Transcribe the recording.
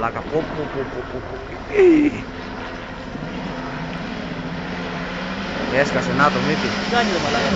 μαλάκα. Πω, πω, πω, πω, πω. Έσκασε, να το μύτη. Κάνει το μαλάκα.